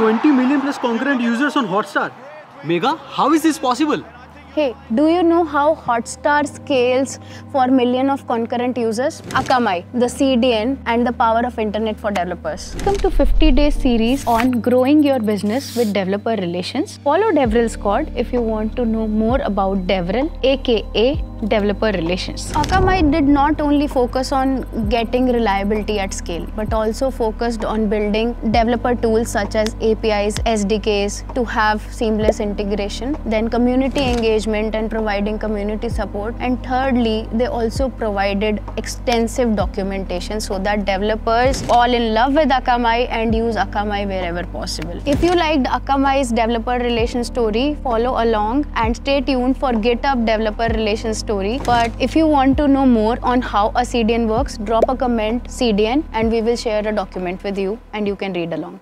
20 million plus concurrent users on Hotstar. Mega, how is this possible? Hey, do you know how Hotstar scales for million of concurrent users? Ah, Akamai, the CDN and the power of internet for developers. Welcome to 50 day series on growing your business with developer relations. Follow Devrel Squad if you want to know more about Devrel, aka developer relations. Akamai did not only focus on getting reliability at scale, but also focused on building developer tools such as APIs, SDKs to have seamless integration, then community engagement and providing community support. And thirdly, they also provided extensive documentation so that developers fall in love with Akamai and use Akamai wherever possible. If you liked Akamai's developer relations story, follow along and stay tuned for GitHub developer relations story story. But if you want to know more on how a CDN works, drop a comment CDN and we will share a document with you and you can read along.